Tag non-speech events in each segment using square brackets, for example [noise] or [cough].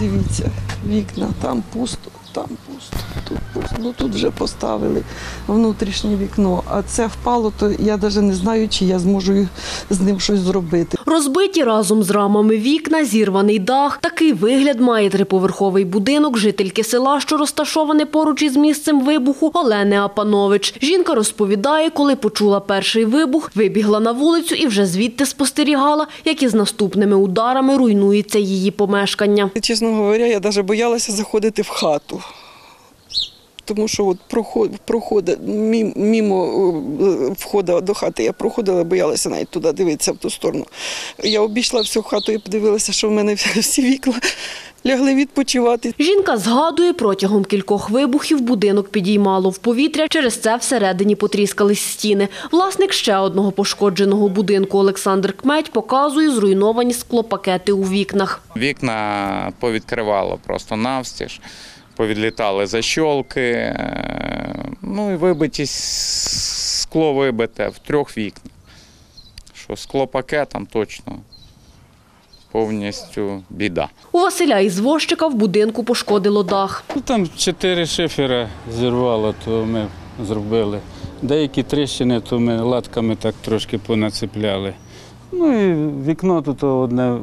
Дивіться, вікна, там пусто, там пусто, тут пусто. Ну тут вже поставили внутрішнє вікно, а це впало, то я навіть не знаю, чи я зможу з ним щось зробити. Розбиті разом з рамами вікна, зірваний дах. Такий вигляд має триповерховий будинок жительки села, що розташоване поруч із місцем вибуху Олени Апанович. Жінка розповідає, коли почула перший вибух, вибігла на вулицю і вже звідти спостерігала, як із наступними ударами руйнується її помешкання. Чесно говоря, я навіть боялася заходити в хату. Тому що от проход, проходи, мімо е, входу до хати я проходила, боялася навіть туди дивитися в ту сторону. Я обійшла всю хату і подивилася, що в мене [laughs] всі вікна лягли відпочивати. Жінка згадує, протягом кількох вибухів будинок підіймало в повітря, через це всередині потріскались стіни. Власник ще одного пошкодженого будинку Олександр Кметь показує зруйновані склопакети у вікнах. Вікна повідкривало просто навстіж, повідлітали защолки, е, ну і вибиті скло вибите в трьох вікнах. Що скло пакетом точно повністю біда. У Василя із Вощика в будинку пошкодило дах. Ну, там чотири шифера зірвало, то ми зробили. Деякі тріщини, то ми латками так трошки понацепляли. Ну і вікно тут одне,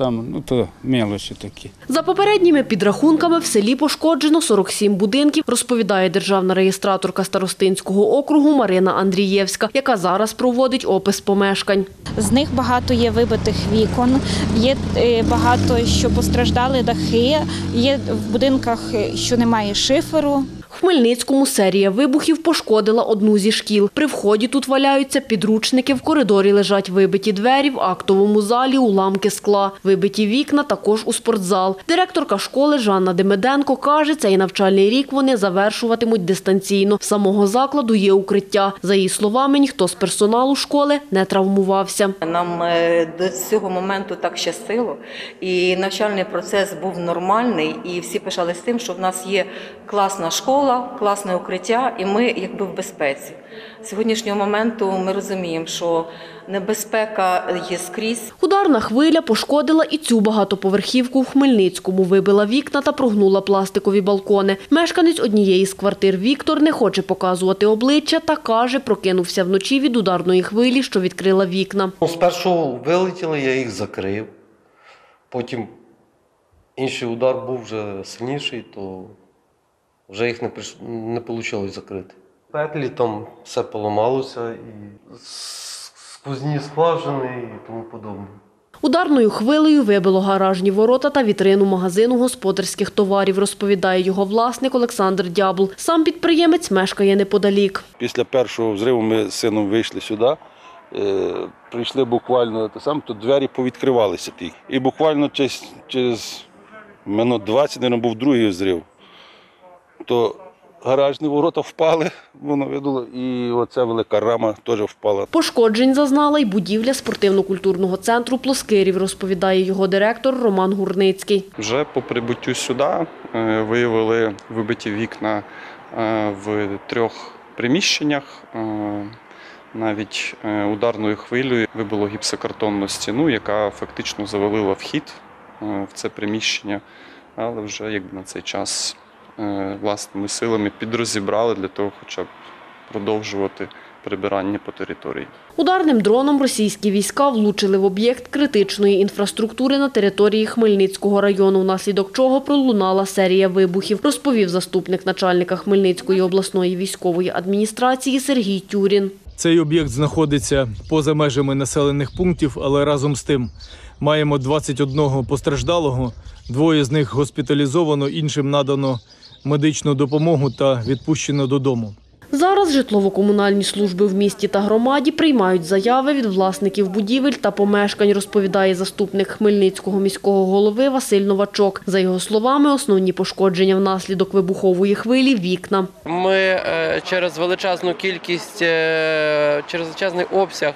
там, ну то мелочі такі. За попередніми підрахунками в селі пошкоджено 47 будинків, розповідає державна реєстраторка Старостинського округу Марина Андрієвська, яка зараз проводить опис помешкань. З них багато є вибитих вікон, є е, багато, що постраждали дахи, є в будинках, е, що немає шиферу. Хмельницькому серія вибухів пошкодила одну зі шкіл. При вході тут валяються підручники, в коридорі лежать вибиті двері, в актовому залі уламки скла, вибиті вікна також у спортзал. Директорка школи Жанна Демиденко каже, цей навчальний рік вони завершуватимуть дистанційно. В самого закладу є укриття. За її словами, ніхто з персоналу школи не травмувався. Нам е, до цього моменту так щастило, і навчальний процес був нормальний, і всі пишали з тим, що в нас є класна школа, класне укриття, і ми якби в безпеці. З сьогоднішнього моменту ми розуміємо, що небезпека є скрізь. Ударна хвиля пошкодила і цю багатоповерхівку в Хмельницькому, вибила вікна та прогнула пластикові балкони. Мешканець однієї з квартир Віктор не хоче показувати обличчя та каже, прокинувся вночі від ударної хвилі, що відкрила вікна. Ну, спершу вилетіли, я їх закрив. Потім інший удар був вже сильніший, то вже їх не, приш... не вийшло закрити. Петлі там все поламалося, і с- сквозні скважини і тому подобне. Ударною хвилею вибило гаражні ворота та вітрину магазину господарських товарів, розповідає його власник Олександр Дябл. Сам підприємець мешкає неподалік. Після першого взриву ми з сином вийшли сюди. Е, прийшли буквально те саме, то двері повідкривалися ті. І буквально через, через минут 20, мабуть, був другий взрив. То гаражні ворота впали, воно видало, і оця велика рама теж впала. Пошкоджень зазнала й будівля спортивно-культурного центру Плоскирів, розповідає його директор Роман Гурницький. Вже по прибуттю сюди е, виявили вибиті вікна е, в трьох приміщеннях. Е, Навіть ударною хвилею вибило гіпсокартонну стіну, яка фактично завалила вхід в це приміщення, але вже якби на цей час власними силами підрозібрали для того, хоча б продовжувати прибирання по території. Ударним дроном російські війська влучили в об'єкт критичної інфраструктури на території Хмельницького району, внаслідок чого пролунала серія вибухів, розповів заступник начальника Хмельницької обласної військової адміністрації Сергій Тюрін. Цей об'єкт знаходиться поза межами населених пунктів, але разом з тим маємо 21 постраждалого. Двоє з них госпіталізовано, іншим надано медичну допомогу та відпущено додому. Зараз житлово-комунальні служби в місті та громаді приймають заяви від власників будівель та помешкань, розповідає заступник Хмельницького міського голови Василь Новачок. За його словами, основні пошкодження внаслідок вибухової хвилі – вікна. Ми е, через величезну кількість, е, через величезний обсяг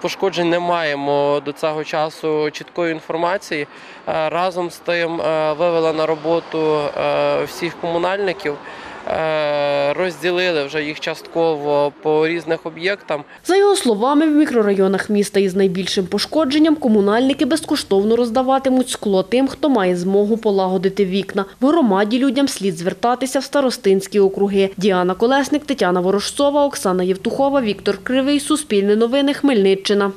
пошкоджень не маємо до цього часу чіткої інформації. Е, Разом з тим е, вивела на роботу е, всіх комунальників. Е, розділили вже їх частково по різних об'єктам. За його словами, в мікрорайонах міста із найбільшим пошкодженням комунальники безкоштовно роздаватимуть скло тим, хто має змогу полагодити вікна. В громаді людям слід звертатися в старостинські округи. Діана Колесник, Тетяна Ворожцова, Оксана Євтухова, Віктор Кривий. Суспільне новини. Хмельниччина.